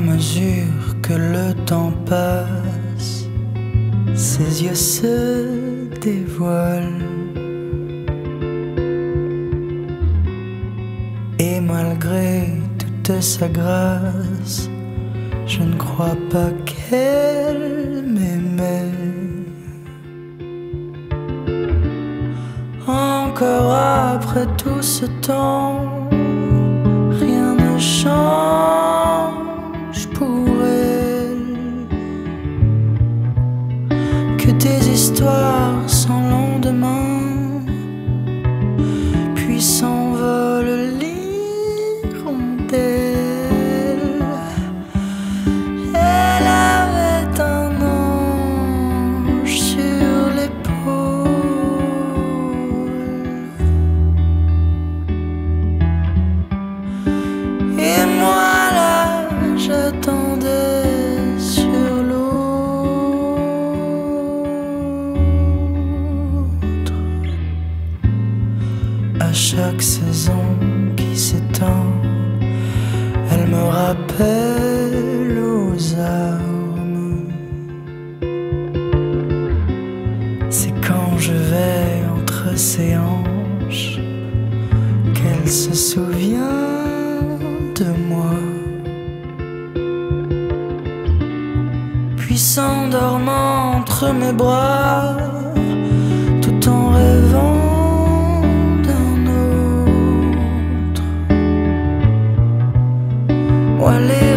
mesure que le temps passe, ses yeux se dévoilent. Et malgré toute sa grâce, je ne crois pas qu'elle m'aimait. Encore après tout ce temps, tes histoires sans lendemain Chaque saison qui s'étend, elle me rappelle aux armes. C'est quand je vais entre ses hanches qu'elle se souvient de moi. Puis s'endormant entre mes bras, ¿Cuál?